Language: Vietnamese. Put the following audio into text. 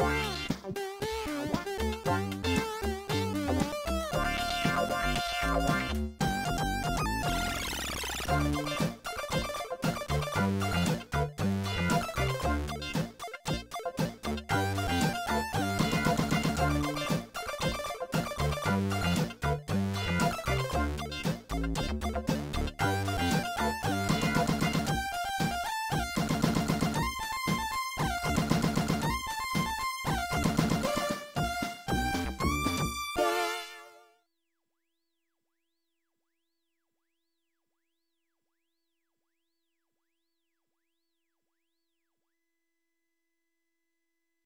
Bye.